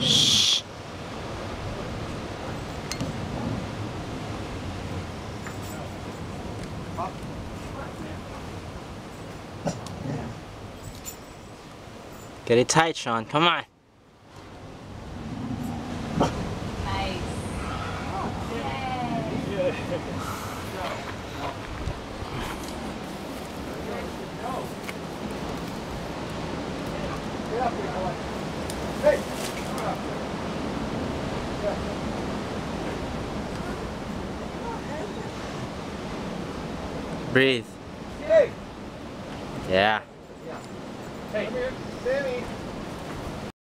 Shh. Get it tight, Sean. Come on. Nice. Breathe. Hey, Yeah. hey, Sammy.